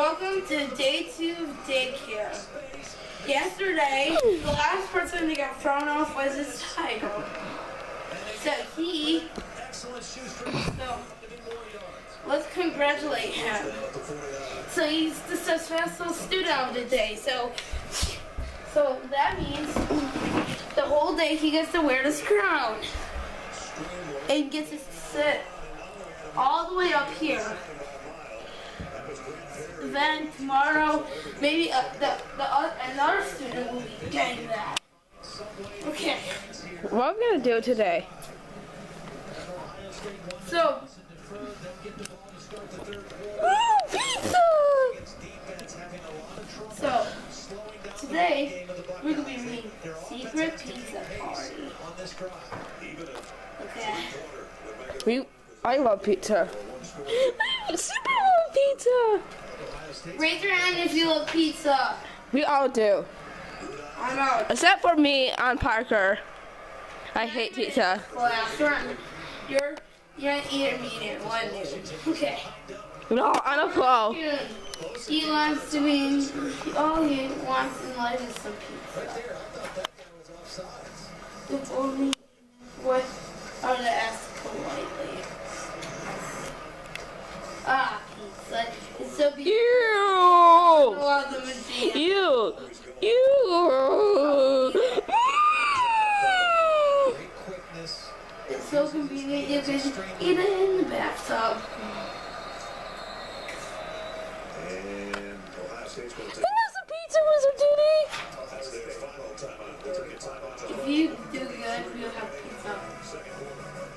Welcome to day two of daycare. Yesterday, the last person that got thrown off was his tiger. So he, so let's congratulate him. So he's the successful student of the day. So, so that means the whole day he gets to wear this crown and gets to sit all the way up here. Then tomorrow, maybe uh, the, the uh, another student will be getting that. Okay, What are we gonna do today? so pizza! so today we're gonna be making secret pizza party. Okay. We, I love pizza. Super pizza. Raise your hand if you love pizza. We all do, I'm out. except for me and Parker. I hate pizza. Class. You're you're you're an intermediate one. Okay. No, on a flow. He wants to be. All he wants in life is some pizza. If only what I'm gonna ask politely. Ah, pizza. It's so beautiful. Ew! love the machine. Ew! Ew! It's so convenient. You can eat it in the bathtub. That was a pizza wizard, Judy! If you do good, you'll have pizza.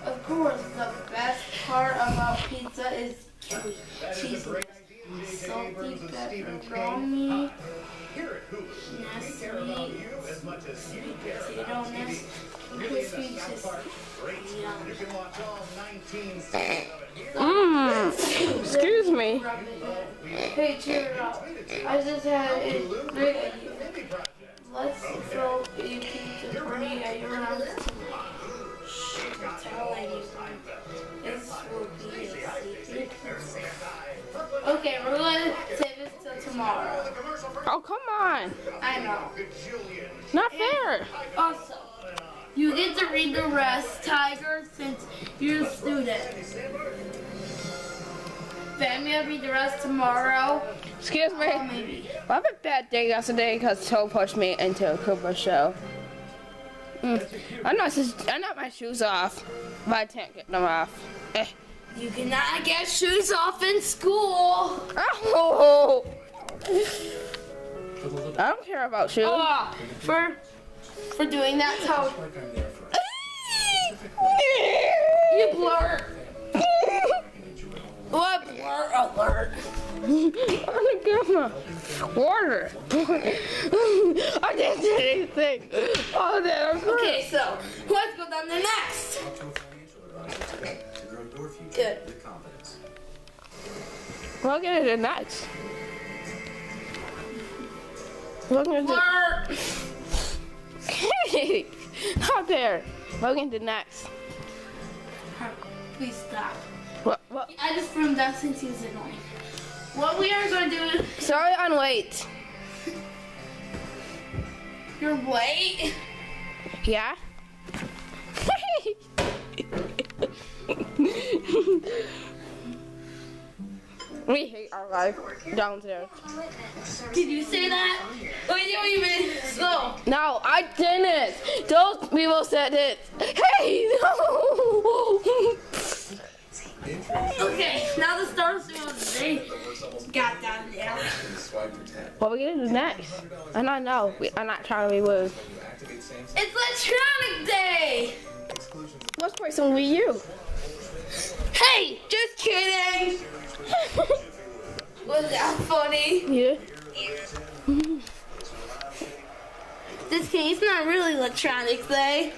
Of course, the best part about pizza is cheese. Cheese. Salty pepperoni. Nestle. Sweet potato nest. Crispy just yum. Mmm. Excuse me. Hey, cheer up. I just had a great idea. Let's throw a pizza party at your house tonight. Shh, don't tell anyone. This will be a secret. Okay, we're gonna save this till tomorrow. Oh, come on. I know. Not fair. Also, you get to read the rest, Tiger, since you're a student. Then we'll read the rest tomorrow. Excuse me. maybe. I have a bad day yesterday because Toad pushed me into a Cooper show. Mm. I'm not. just- I knocked my shoes off, but I can't get them off. Eh. You cannot get shoes off in school. Oh. I don't care about shoes. Oh, for for doing that Toad. You blur. What blur alert? I'm gonna water. I didn't do anything. Oh, Okay, so let's go down the next. Good. We're gonna do next. We're gonna do. Blur. Hey, out there. We're gonna do next. Please stop. What? What? I just threw him down since he was annoying. What we are going to do is Sorry, I'm late. you're late. Yeah. we hate our life downstairs. Did you say that? Oh, you don't even. So. No, I didn't. Those people said it. Hey, no. Okay, now the stars they got down there. what we gonna do next? I don't know. We, I'm not trying to be rude. It's Electronic Day! What's person with you? Hey, just kidding! Was that funny? Yeah. This game's not really Electronic Day.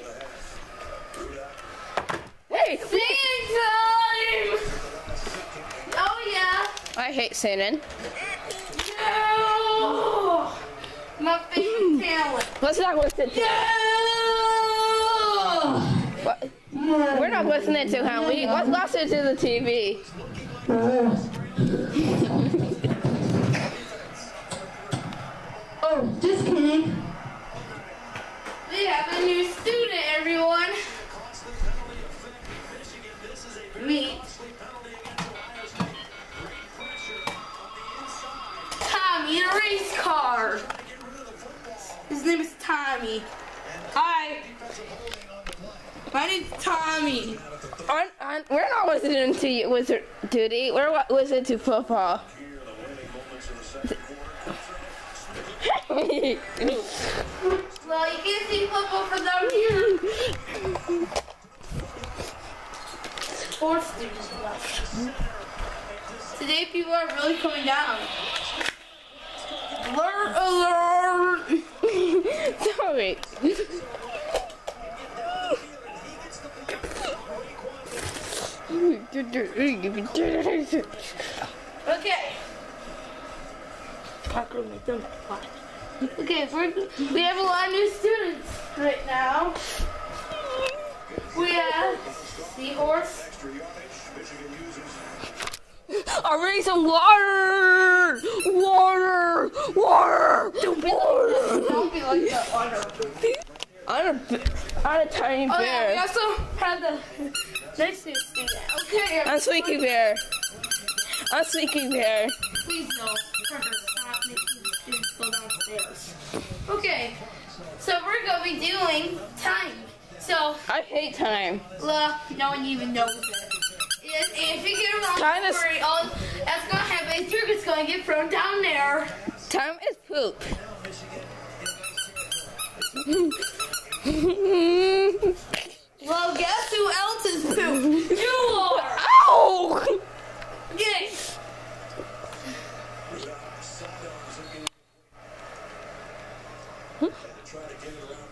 Eh? Hey, Singing time! Oh yeah! I hate singing. No! My favorite talent. Let's not listen to. No! What? We're not listening to him. We let's listen to the TV. oh, just kidding. Tommy. On, on, we're not listening to you, Wizard Duty. We're listening to football. Well, you can't see football from down here. Students left. Today people are really coming down. Alert, alert. Sorry. Okay. Okay, we're, we have a lot of new students right now. We have Seahorse. I need some water! Water! Water! Don't be like that. Don't be like that, Water. I'm a, I'm a tiny Oh yeah, we also have the next. Okay, I'm Squeaky Bear. I'm Squeaky Bear. please no. Parker, stop making the students go downstairs. Okay, so we're gonna be doing time. So, I hate time. Look, no one even knows it. If, if you get it wrong, Time is- worry. All that's gonna happen is you're just gonna get thrown down there. Time is poop. Well, guess who else is poop? you are. Ow! Yay.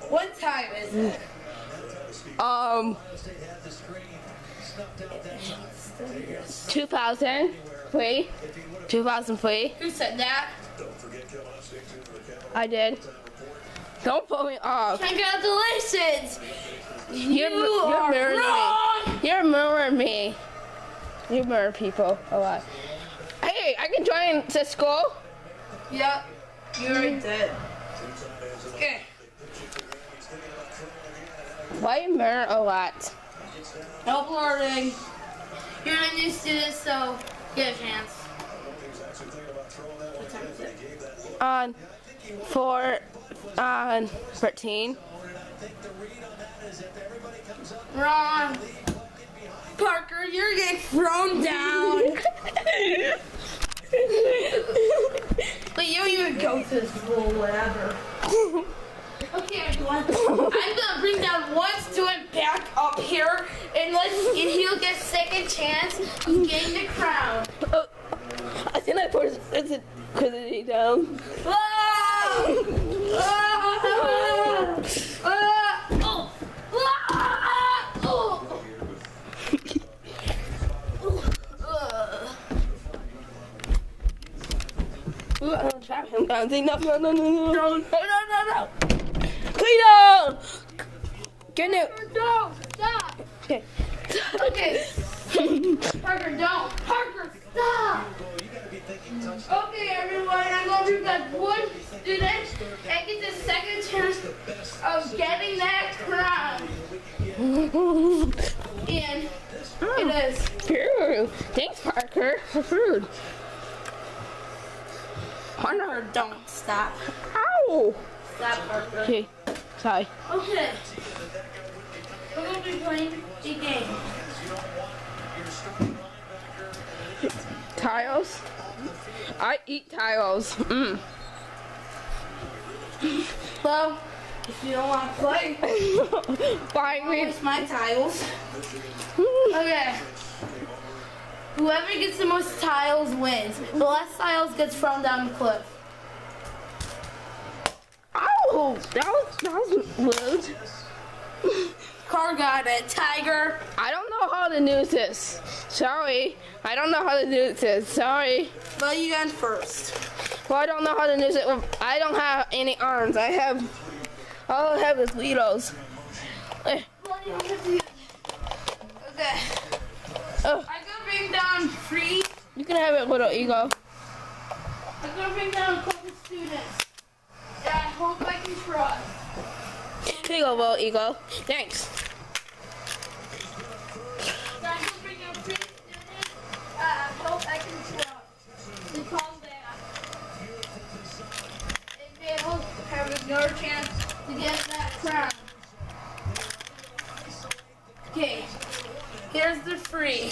What time is it? Um, 2003? 2003? Who said that? I did. Don't put me off. Congratulations! You're, You you're are wrong! me. You're mirroring me. You mirror people a lot. Hey, I can join the school. Yep, you already mm-hmm. did. Okay. Why you mirror a lot? Help learning. You're a new student, so get a chance. What time is it? On four, on 13. Wrong. Parker, you're getting thrown down. but you don't even go to school, whatever. Okay, everyone. I'm gonna bring down one student back up here, and let's and he'll get second chance of getting the crown. Oh, I think I forced it because it down. Ah! Gonna trap him down. Say no, no, no, no, no, no, no, No, no, Clean up! Get it. no! Stop! Okay. Okay. Parker, don't. Parker, stop. Okay, everyone, I'm to bring back one student and get the second chance of getting that crown. And it is. Phew. Thanks, Parker, for food. Parker, don't stop. Ow! Stop, Parker. Okay. Sorry. Okay. We're going to be playing a game. Tiles? I eat tiles. Mm. Well, if you don't want to play, me. waste my tiles. Okay. Whoever gets the most tiles wins. The less tiles gets thrown down the cliff. Ow! That was, that was rude. Car got it. Tiger. I don't know how to do this. Sorry. I don't know how to do this. Sorry. Well, you got first. Well, I don't know how to use it. I don't have any arms. I have. All I have is Litos. Eh, Okay. Oh, I'm gonna bring down three. you can have it, little ego. I'm gonna bring down a couple students. That I hope I can trust. Here you go, little ego. Thanks. So I'm gonna bring down three students. Uh, I hope I can trust. your chance to get that crown. Okay, here's the free.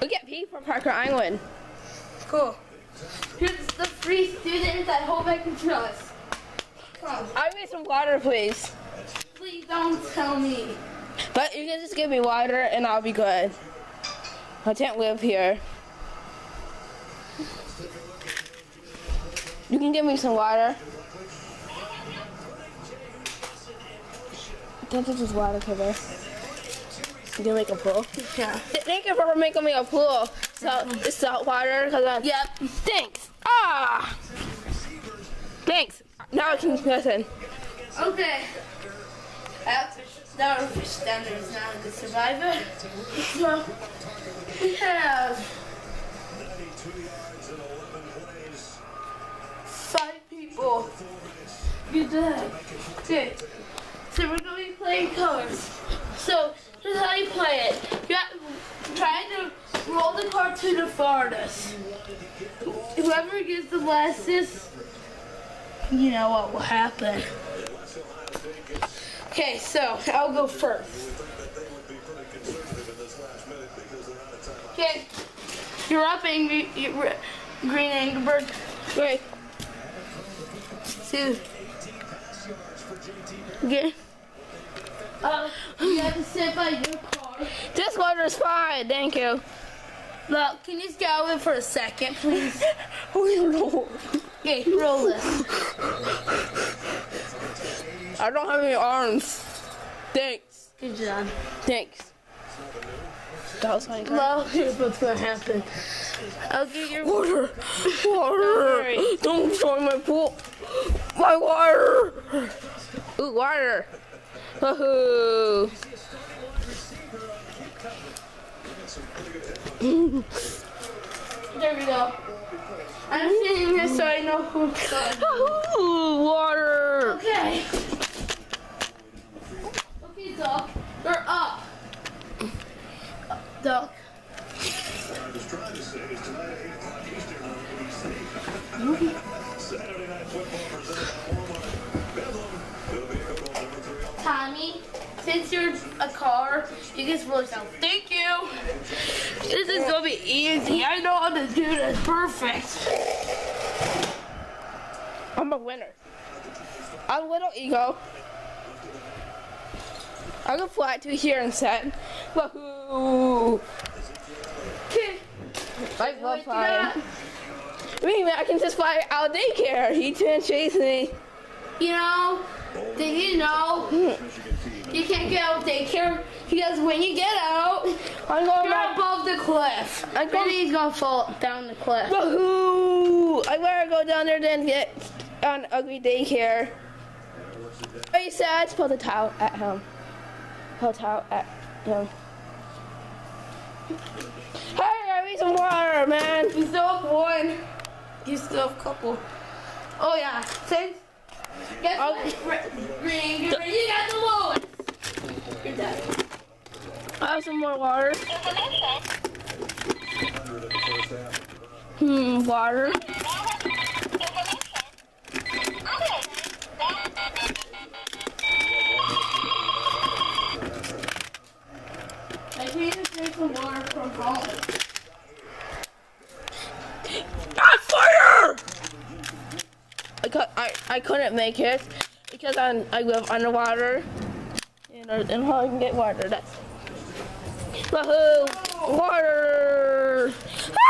We get P for Parker Island. Cool. Here's the free students at i can trust Come. I need some water, please. Please don't tell me. But you can just give me water and I'll be good. I can't live here. You give me some water. This is just water cover. You can make a pool. Yeah. Th- Thank you for making me a pool. So it's salt water. Cause I, Yep. Thanks. Ah. Thanks. Now I can listen. Okay. That's now fish standards now the survivor. So we have five people. Good day. So we're gonna be playing cards. So here's how you play it. You have to try to roll the card to the farthest. Whoever gets the lastest, you know what will happen. Okay, so I'll go first. Okay, you're up, Angry, you're, Green Angerberg. Great. Two. Okay. Uh, you have to sit by your car. This water's fine. Thank you. Look, can you just get out of it for a second, please? Oh no. Okay, roll this. I don't have any arms. Thanks. Good job. Thanks. That was funny. Well, here's what's gonna happen. I'll get your Water. Don't Water. Don't destroy my pool. My water. Ooh, water. Woohoo. There we go. I'm sitting here so I know who's done. Ooh, water. Okay. Okay, Doc. You're up. Doc. Since you're a car, you can roll yourself. Thank you. This is gonna be easy. I know how to do this perfect. I'm a winner. I'm a little ego. I can fly to here instead. Woohoo! Okay. I love flying. got? Wait I can just fly out of daycare. He can't chase me. You know, did you know hmm. You can't get out of daycare because when you get out, I'm going you're back. above the cliff. I'm going- And he's gonna fall down the cliff. Woohoo! I better go down there then get an ugly daycare. Very sad. Put the towel at him. Put the towel at him. Hey, I need some water, man. You still have one. You still have a couple. Oh yeah. Since guess Oh. what? Re- Green, you got the lowest. You're dead. I have some more water. Hmm, water. I need to drink some water from home. On fire! I, cou- I, I couldn't make it because I'm, I live underwater. And, how I can get water, that's Woohoo! Water!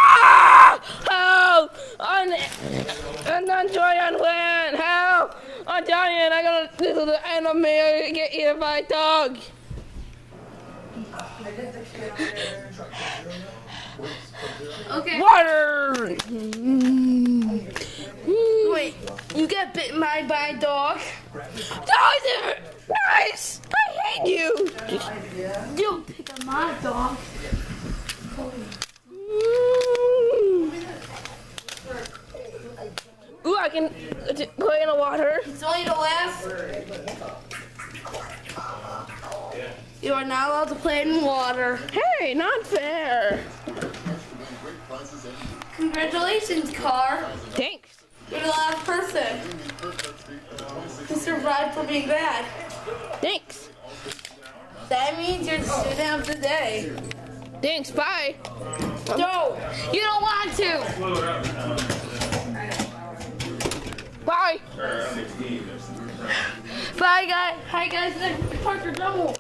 Ah! Help! I'm, I'm not trying on land! Help! I'm dying! I gotta, this is the end of me! I gotta get eaten by a dog! Okay. Water! Wait, you get bitten by by a dog? Dog, nice! You! You pick up my dog. Mm. Ooh, I can t- play in the water. It's only the last. You are not allowed to play in water. Hey, not fair. Congratulations, Car. Thanks. You're the last person to survive from being bad. That means you're the student of the day. Thanks, bye. No, you don't want to. Bye. Bye, guys. Hi, guys. Parker Double.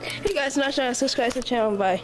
Hey guys, not sure to subscribe to the channel. Bye.